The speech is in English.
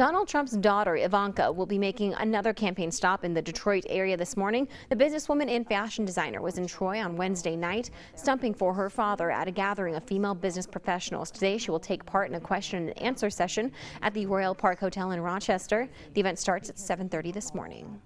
Donald Trump's daughter, Ivanka, will be making another campaign stop in the Detroit area this morning. The businesswoman and fashion designer was in Troy on Wednesday night, stumping for her father at a gathering of female business professionals. Today, she will take part in a question and answer session at the Royal Park Hotel in Rochester. The event starts at 7.30 this morning.